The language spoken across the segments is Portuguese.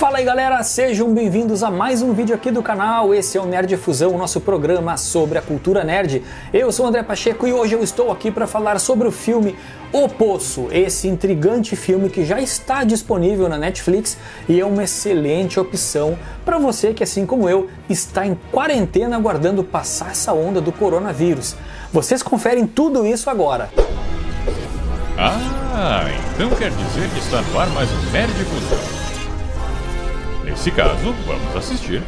Fala aí galera, sejam bem-vindos a mais um vídeo aqui do canal. Esse é o Nerd Fusão, o nosso programa sobre a cultura nerd. Eu sou o André Pacheco e hoje eu estou aqui para falar sobre o filme O Poço, esse intrigante filme que já está disponível na Netflix e é uma excelente opção para você que, assim como eu, está em quarentena aguardando passar essa onda do coronavírus. Vocês conferem tudo isso agora. Ah, então quer dizer que está no ar mais um Nerd Fusão. Nesse caso, vamos assistir.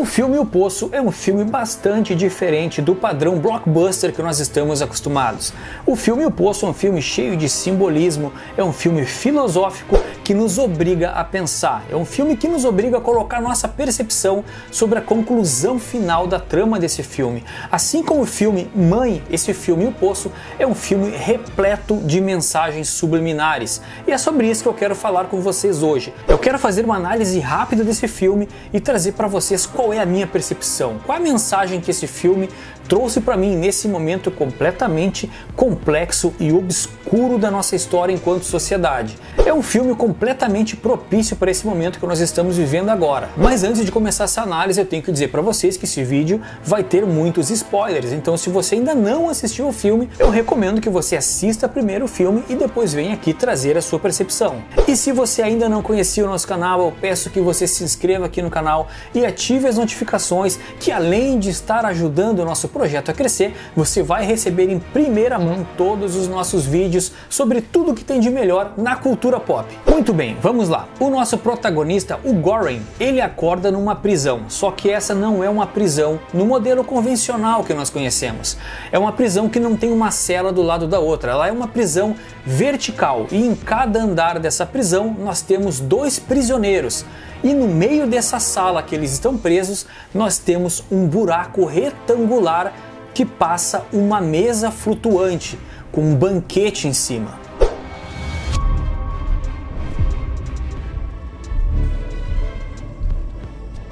O filme O Poço é um filme bastante diferente do padrão blockbuster que nós estamos acostumados. O filme O Poço é um filme cheio de simbolismo, é um filme filosófico que nos obriga a pensar. É um filme que nos obriga a colocar nossa percepção sobre a conclusão final da trama desse filme. Assim como o filme Mãe, esse filme O Poço é um filme repleto de mensagens subliminares. E é sobre isso que eu quero falar com vocês hoje. Eu quero fazer uma análise rápida desse filme e trazer para vocês qual é a minha percepção, qual a mensagem que esse filme trouxe para mim nesse momento completamente complexo e obscuro da nossa história enquanto sociedade. É um filme completamente propício para esse momento que nós estamos vivendo agora. Mas antes de começar essa análise, eu tenho que dizer para vocês que esse vídeo vai ter muitos spoilers. Então, se você ainda não assistiu o filme, eu recomendo que você assista primeiro o filme e depois venha aqui trazer a sua percepção. E se você ainda não conhecia o nosso canal, eu peço que você se inscreva aqui no canal e ative as notificações, que além de estar ajudando o nosso projeto a crescer, você vai receber em primeira mão todos os nossos vídeos sobre tudo que tem de melhor na cultura pop. Muito bem, vamos lá. O nosso protagonista, o Goren, ele acorda numa prisão, só que essa não é uma prisão no modelo convencional que nós conhecemos. É uma prisão que não tem uma cela do lado da outra, ela é uma prisão vertical e em cada andar dessa prisão nós temos dois prisioneiros. E no meio dessa sala que eles estão presos, nós temos um buraco retangular que passa uma mesa flutuante com um banquete em cima.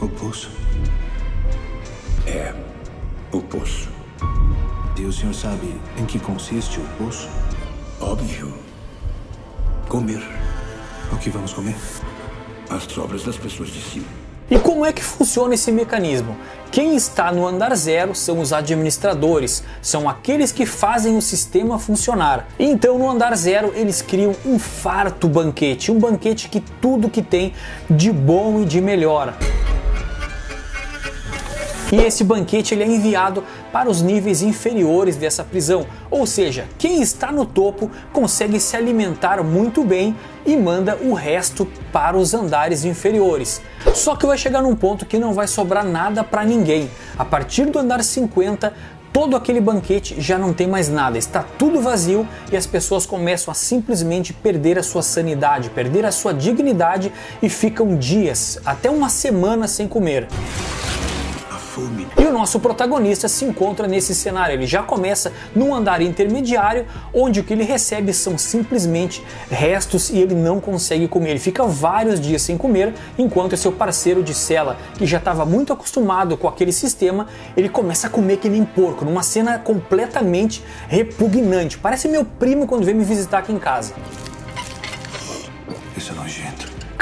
O poço? É, o poço. E o senhor sabe em que consiste o poço? Óbvio. Comer O que vamos comer? As sobras das pessoas de cima. E como é que funciona esse mecanismo? Quem está no andar zero são os administradores, são aqueles que fazem o sistema funcionar. Então no andar zero eles criam um farto banquete, um banquete que tudo que tem de bom e de melhor. E esse banquete ele é enviado para os níveis inferiores dessa prisão, ou seja, quem está no topo consegue se alimentar muito bem e manda o resto para os andares inferiores. Só que vai chegar num ponto que não vai sobrar nada para ninguém. A partir do andar 50, todo aquele banquete já não tem mais nada, está tudo vazio e as pessoas começam a simplesmente perder a sua sanidade, perder a sua dignidade e ficam dias, até uma semana sem comer. Nosso protagonista se encontra nesse cenário. Ele já começa num andar intermediário, onde o que ele recebe são simplesmente restos e ele não consegue comer. Ele fica vários dias sem comer, enquanto seu parceiro de cela, que já estava muito acostumado com aquele sistema, ele começa a comer que nem porco, numa cena completamente repugnante. Parece meu primo quando vem me visitar aqui em casa.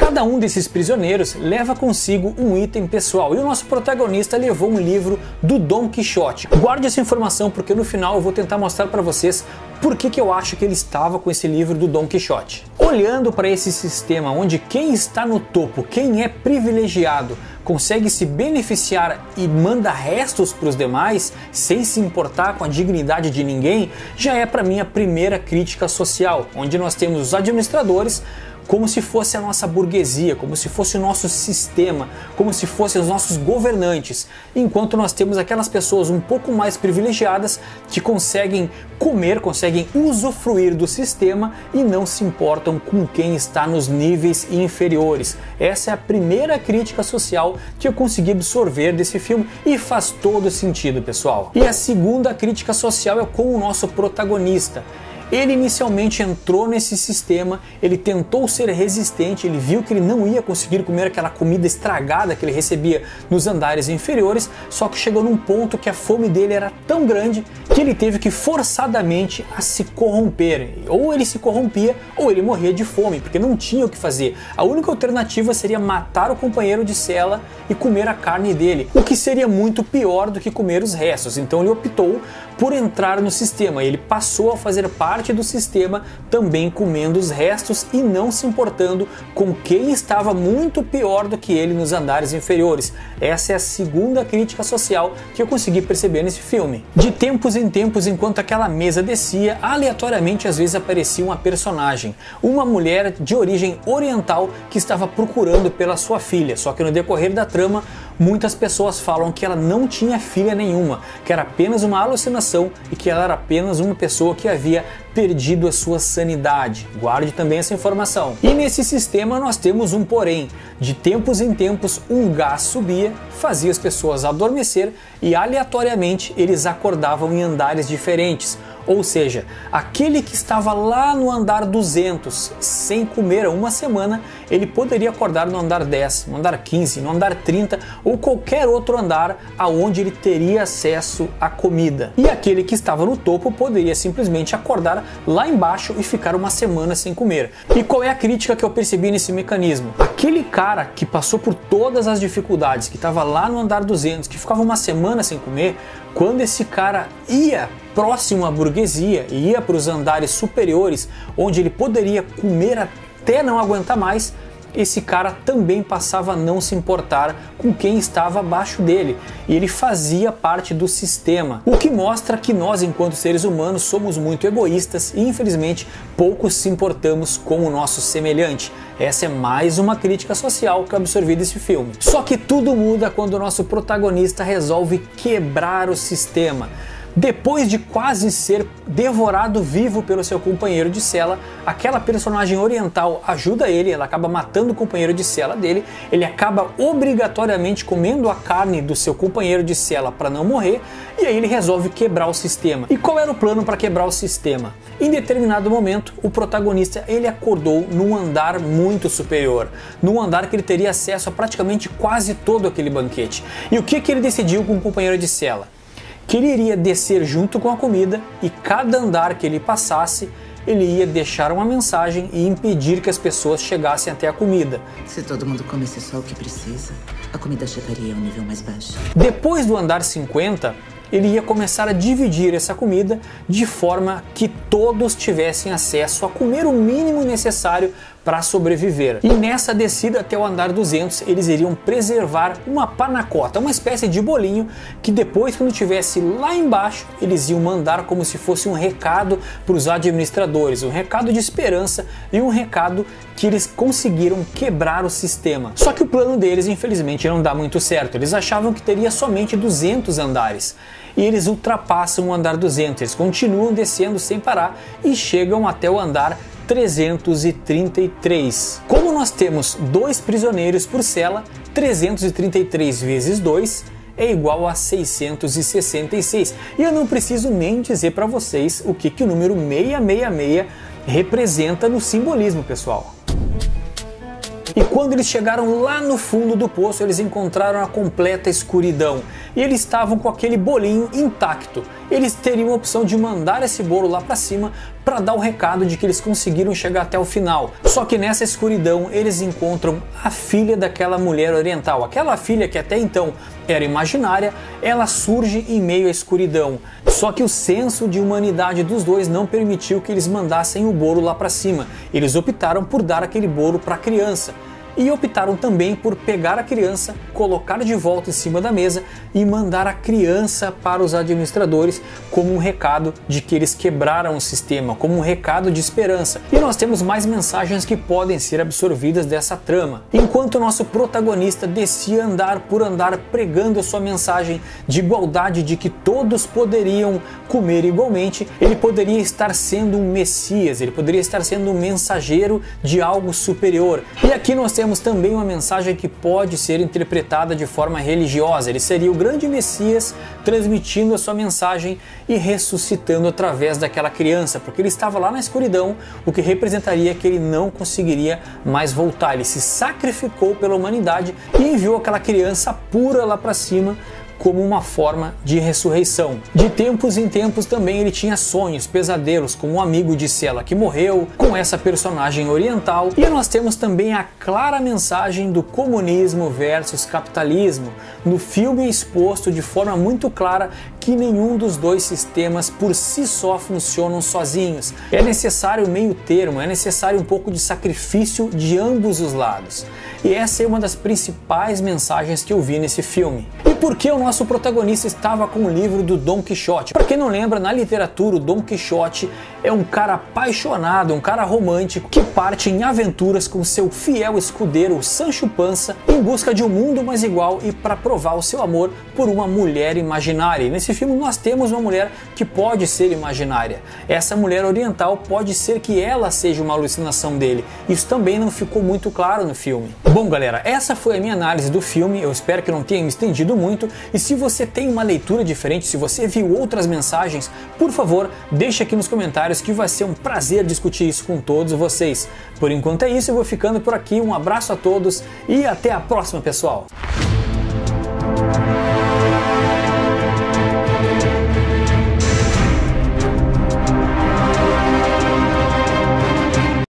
Cada um desses prisioneiros leva consigo um item pessoal e o nosso protagonista levou um livro do Dom Quixote. Guarde essa informação porque no final eu vou tentar mostrar para vocês por que, que eu acho que ele estava com esse livro do Dom Quixote. Olhando para esse sistema onde quem está no topo, quem é privilegiado, consegue se beneficiar e manda restos para os demais sem se importar com a dignidade de ninguém, já é para mim a primeira crítica social, onde nós temos os administradores como se fosse a nossa burguesia, como se fosse o nosso sistema, como se fossem os nossos governantes, enquanto nós temos aquelas pessoas um pouco mais privilegiadas que conseguem comer, conseguem usufruir do sistema e não se importam com quem está nos níveis inferiores. Essa é a primeira crítica social que eu consegui absorver desse filme e faz todo sentido, pessoal. E a segunda crítica social é com o nosso protagonista Ele inicialmente entrou nesse sistema, ele tentou ser resistente, ele viu que ele não ia conseguir comer aquela comida estragada que ele recebia nos andares inferiores, só que chegou num ponto que a fome dele era tão grande que ele teve que forçadamente a se corromper. Ou ele se corrompia ou ele morria de fome, porque não tinha o que fazer. A única alternativa seria matar o companheiro de cela e comer a carne dele, o que seria muito pior do que comer os restos. Então ele optou por entrar no sistema. Ele passou a fazer parte do sistema, também comendo os restos e não se importando com quem estava muito pior do que ele nos andares inferiores. Essa é a segunda crítica social que eu consegui perceber nesse filme. De tempos em tempos, enquanto aquela mesa descia, aleatoriamente às vezes aparecia uma personagem, uma mulher de origem oriental que estava procurando pela sua filha. Só que no decorrer da trama, muitas pessoas falam que ela não tinha filha nenhuma, que era apenas uma alucinação e que ela era apenas uma pessoa que havia perdido a sua sanidade. Guarde também essa informação. E nesse sistema nós temos um porém. De tempos em tempos, um gás subia, fazia as pessoas adormecer e aleatoriamente eles acordavam em andares diferentes. Ou seja, aquele que estava lá no andar 200 sem comer há uma semana, ele poderia acordar no andar 10, no andar 15, no andar 30 ou qualquer outro andar aonde ele teria acesso à comida. E aquele que estava no topo poderia simplesmente acordar lá embaixo e ficar uma semana sem comer. E qual é a crítica que eu percebi nesse mecanismo? Aquele cara que passou por todas as dificuldades, que estava lá no andar 200, que ficava uma semana sem comer, quando esse cara ia próximo à burguesia e ia para os andares superiores, onde ele poderia comer até não aguentar mais, esse cara também passava a não se importar com quem estava abaixo dele e ele fazia parte do sistema. O que mostra que nós, enquanto seres humanos, somos muito egoístas e infelizmente poucos se importamos com o nosso semelhante. Essa é mais uma crítica social que eu absorvi desse filme. Só que tudo muda quando o nosso protagonista resolve quebrar o sistema. Depois de quase ser devorado vivo pelo seu companheiro de cela, aquela personagem oriental ajuda ele, ela acaba matando o companheiro de cela dele, ele acaba obrigatoriamente comendo a carne do seu companheiro de cela para não morrer, e aí ele resolve quebrar o sistema. E qual era o plano para quebrar o sistema? Em determinado momento, o protagonista ele acordou num andar muito superior, num andar que ele teria acesso a praticamente quase todo aquele banquete. E o que, que ele decidiu com o companheiro de cela? Que ele iria descer junto com a comida e cada andar que ele passasse, ele ia deixar uma mensagem e impedir que as pessoas chegassem até a comida. Se todo mundo comesse só o que precisa, a comida chegaria a um nível mais baixo. Depois do andar 50, ele ia começar a dividir essa comida de forma que todos tivessem acesso a comer o mínimo necessário para sobreviver. E nessa descida até o andar 200, eles iriam preservar uma panacota, uma espécie de bolinho que depois, quando estivesse lá embaixo, eles iam mandar como se fosse um recado para os administradores, um recado de esperança e um recado que eles conseguiram quebrar o sistema. Só que o plano deles, infelizmente, não dá muito certo. Eles achavam que teria somente 200 andares e eles ultrapassam o andar 200. Eles continuam descendo sem parar e chegam até o andar 333. Como nós temos dois prisioneiros por cela, 333 vezes 2 é igual a 666. E eu não preciso nem dizer para vocês o que, que o número 666 representa no simbolismo, pessoal. E quando eles chegaram lá no fundo do poço, eles encontraram a completa escuridão. E eles estavam com aquele bolinho intacto. Eles teriam a opção de mandar esse bolo lá para cima para dar o recado de que eles conseguiram chegar até o final. Só que nessa escuridão eles encontram a filha daquela mulher oriental. Aquela filha que até então era imaginária, ela surge em meio à escuridão. Só que o senso de humanidade dos dois não permitiu que eles mandassem o bolo lá para cima. Eles optaram por dar aquele bolo para a criança e optaram também por pegar a criança, colocar de volta em cima da mesa e mandar a criança para os administradores como um recado de que eles quebraram o sistema, como um recado de esperança. E nós temos mais mensagens que podem ser absorvidas dessa trama. Enquanto nosso protagonista descia andar por andar pregando a sua mensagem de igualdade de que todos poderiam comer igualmente, ele poderia estar sendo um messias, ele poderia estar sendo um mensageiro de algo superior. E aqui nós temos temos também uma mensagem que pode ser interpretada de forma religiosa. Ele seria o grande Messias transmitindo a sua mensagem e ressuscitando através daquela criança, porque ele estava lá na escuridão, o que representaria que ele não conseguiria mais voltar. Ele se sacrificou pela humanidade e enviou aquela criança pura lá para cima como uma forma de ressurreição. De tempos em tempos também ele tinha sonhos, pesadelos, com um amigo de cela que morreu, com essa personagem oriental. E nós temos também a clara mensagem do comunismo versus capitalismo. No filme exposto de forma muito clara que nenhum dos dois sistemas por si só funcionam sozinhos. É necessário meio termo, é necessário um pouco de sacrifício de ambos os lados. E essa é uma das principais mensagens que eu vi nesse filme. Por que o nosso protagonista estava com o livro do Dom Quixote? Para quem não lembra, na literatura, o Dom Quixote é um cara apaixonado, um cara romântico que parte em aventuras com seu fiel escudeiro Sancho Panza em busca de um mundo mais igual e para provar o seu amor por uma mulher imaginária. E nesse filme nós temos uma mulher que pode ser imaginária. Essa mulher oriental pode ser que ela seja uma alucinação dele. Isso também não ficou muito claro no filme. Bom, galera, essa foi a minha análise do filme. Eu espero que não tenha me estendido muito. E se você tem uma leitura diferente, se você viu outras mensagens, por favor, deixe aqui nos comentários que vai ser um prazer discutir isso com todos vocês. Por enquanto é isso, eu vou ficando por aqui. Um abraço a todos e até a próxima, pessoal.